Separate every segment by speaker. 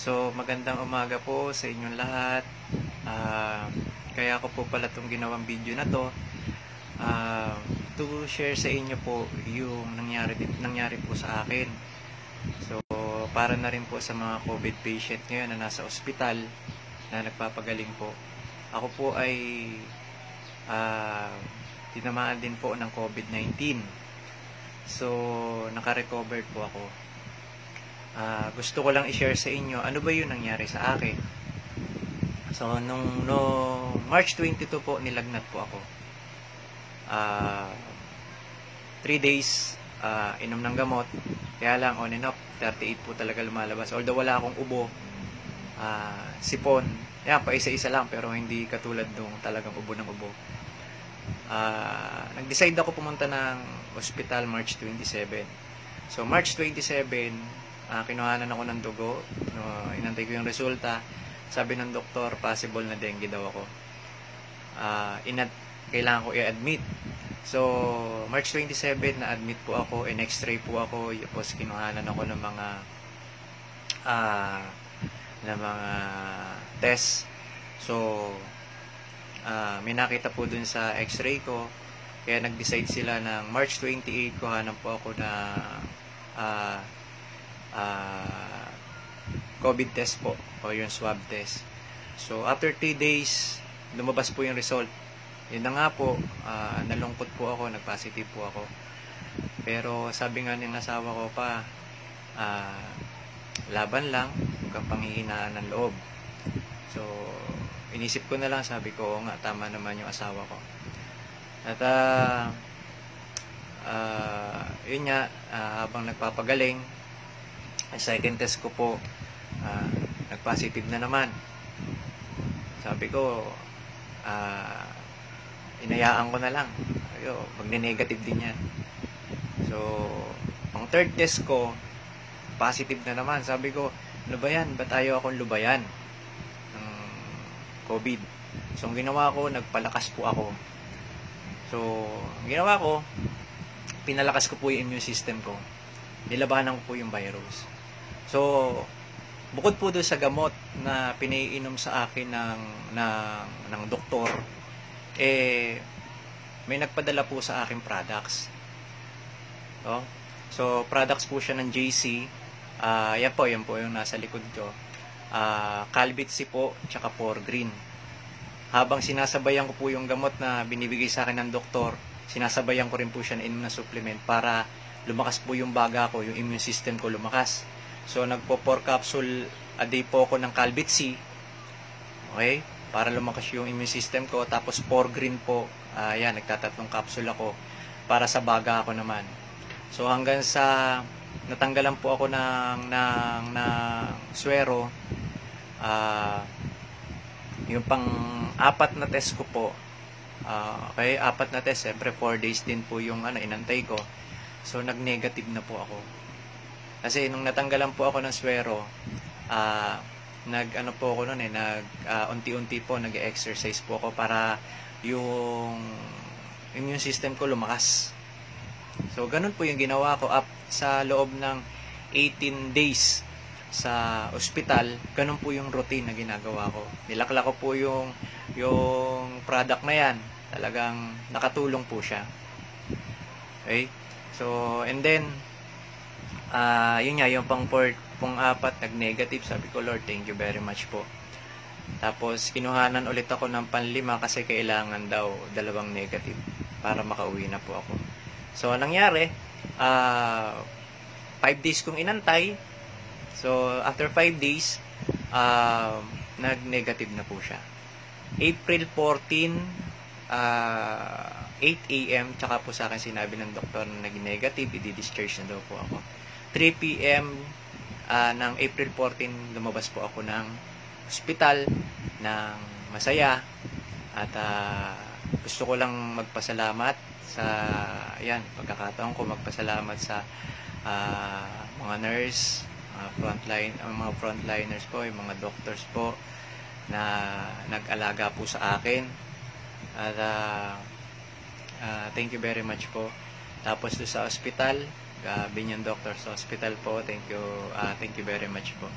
Speaker 1: So, magandang umaga po sa inyong lahat. Ah, kaya ako po pala itong ginawang video na to ah, to share sa inyo po yung nangyari, nangyari po sa akin. So, para na rin po sa mga COVID patient ngayon na nasa ospital na nagpapagaling po. Ako po ay ah, tinamaan din po ng COVID-19. So, naka-recovered po ako. Ah, gusto ko lang i-share sa inyo ano ba yung nangyari sa akin. So, nung no, March 22 po, nilagnat po ako. Ah, 3 days, ah, inom ng gamot. Kaya lang, on and off, 38 po talaga lumalabas. Although wala akong ubo, ah, sipon. Yan, pa isa-isa lang, pero hindi katulad nung talagang ubo ng ubo. Ah, nag-decide ako pumunta ng hospital March 27. So, March 27, ah, kinuhanan ako ng dugo. No, inantay ko yung resulta. Sabi ng doktor, possible na dengue daw ako. Ah, inat kailangan ko i-admit. So, March 27, na-admit po ako, in-x-ray po ako, tapos kinuhanan ako ng mga ah, ng mga test. So, ah, may nakita po dun sa x-ray ko, kaya nag-decide sila ng March 28, kuhanan po ako na ah, ah, COVID test po o yung swab test. So after 3 days, lumabas po yung result. Yun na nga po, ah, nalungkot po ako, nag-positive po ako. Pero sabi nga ng asawa ko pa, ah, laban lang, huwag kang panghihinaan ng loob. So, inisip ko na lang, sabi ko, nga, tama naman yung asawa ko. At, ah, ah, yun nga, ah, habang nagpapagaling, ang second test ko po, ah, nag-positive na naman. Sabi ko, ah, inayaan ko na lang. Ayo, magne-negative din yan. So, ang third test ko, positive na naman. Sabi ko, ano ba ayaw akong lubayan ng COVID? So, ang ginawa ko, nagpalakas po ako. So, ang ginawa ko, pinalakas ko po yung immune system ko. Nilabanan ko po yung virus. So, bukod po doon sa gamot na pinaiinom sa akin ng, ng, ng doktor, eh, may nagpadala po sa akin products. No? So, products po siya ng JC. Ah, yan po, yan po yung nasa likod ko. Ah, Calbitsy po, tsaka Green. Habang sinasabayan ko po yung gamot na binibigay sa akin ng doktor, sinasabayan ko rin po siya na inom na supplement para lumakas po yung baga ko, yung immune system ko lumakas. So, nagpo 4 capsule a day po ako ng Calbitsy. Okay? Para lumakas yung immune system ko. Tapos 4 green po. Ah, yan, nagtatatlong capsule ako para sa baga ako naman. So, hanggang sa natanggalan po ako ng, ng, ng swero, ah, yung pang apat na test ko po, ah, okay, apat na test, siyempre 4 days din po yung ano, inantay ko. So, nag-negative na po ako. Kasi nung natanggalan po ako ng swero, ah nag ano po ako noon eh, nag ah, unti-unti po nag-exercise po ako para yung immune system ko lumakas. So ganun po yung ginawa ko up sa loob ng 18 days sa ospital, ganun po yung routine na ginagawa ko. Nilakla ko po yung yung product na yan. Talagang nakatulong po siya. Okay? So, and then ah yun nga, yung pang port, pang apat, nag-negative. Sabi ko, Lord, thank you very much po. Tapos, kinuhanan ulit ako ng panlima kasi kailangan daw dalawang negative para makauwi na po ako. So, anong nangyari, ah 5 days kong inantay. So, after 5 days, ah nag-negative na po siya. April 14, ah 8 a.m. Tsaka po sa akin sinabi ng doktor na nag-negative, i-discharge na daw po ako. 3 p.m. ah, ng April 14, lumabas po ako ng hospital ng masaya at ah, gusto ko lang magpasalamat sa yan pagkakataon ko magpasalamat sa ah, mga nurse mga frontline ang mga frontliners po yung mga doctors po na nag-alaga po sa akin at ah, ah, thank you very much po tapos do sa hospital uh, Binyan Doctors Hospital po thank you ah, thank you very much po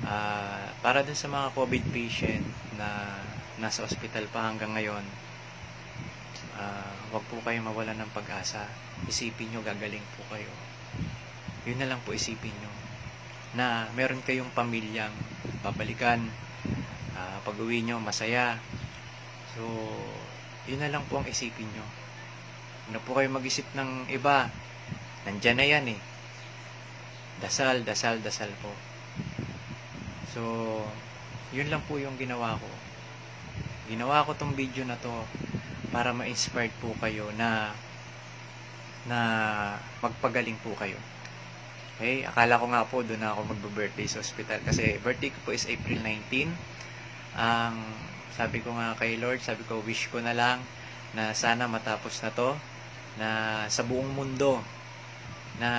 Speaker 1: Ah, para dun sa mga COVID patient na nasa ospital pa hanggang ngayon, ah, wag po kayo mawalan ng pag-asa. Isipin nyo, gagaling po kayo. Yun na lang po isipin nyo. Na meron kayong pamilyang babalikan. Ah, pag uwi nyo, masaya. So, yun na lang po ang isipin nyo. Na po kayo mag-isip ng iba. Nandyan na yan eh. Dasal, dasal, dasal po. So, yun lang po yung ginawa ko. Ginawa ko tong video na to para ma-inspired po kayo na na magpagaling po kayo. Okay? Akala ko nga po doon ako magbe-birthday sa hospital kasi birthday ko po is April 19. Ang sabi ko nga kay Lord, sabi ko wish ko na lang na sana matapos na to na sa buong mundo na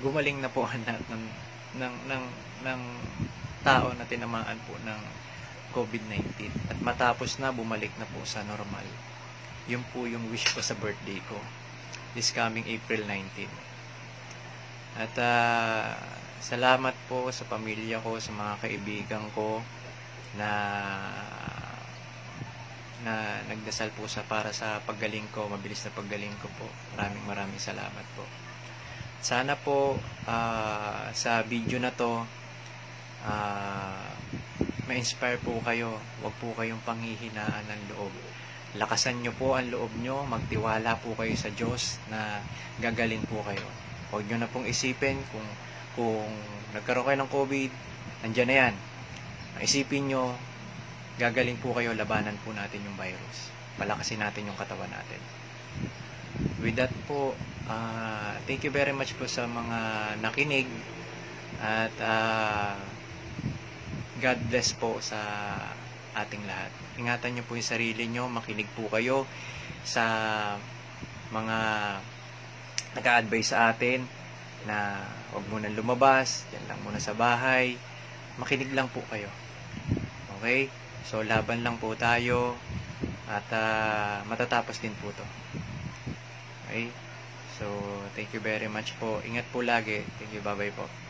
Speaker 1: gumaling na po ang lahat ng ng ng ng tao na tinamaan po ng COVID-19 at matapos na bumalik na po sa normal. Yun po yung wish ko sa birthday ko this coming April 19. At ah, salamat po sa pamilya ko, sa mga kaibigan ko na na nagdasal po sa para sa paggaling ko, mabilis na paggaling ko po. Maraming maraming salamat po. Sana po ah, sa video na to ah, ma-inspire po kayo. Huwag po kayong panghihinaan ng loob. Lakasan nyo po ang loob nyo, magtiwala po kayo sa Diyos na gagaling po kayo. Huwag nyo na pong isipin kung, kung nagkaroon kayo ng COVID, nandyan na yan. Isipin nyo, gagaling po kayo, labanan po natin yung virus. Palakasin natin yung katawan natin. With that po, ah, thank you very much po sa mga nakinig at ah, God bless po sa ating lahat. Ingatan niyo po yung sarili niyo, makinig po kayo sa mga nag-a-advise sa atin na huwag muna lumabas, yan lang muna sa bahay. Makinig lang po kayo. Okay? So, laban lang po tayo at ah, matatapos din po to. Okay? So, thank you very much po. Ingat po lagi. Thank you. Bye-bye po.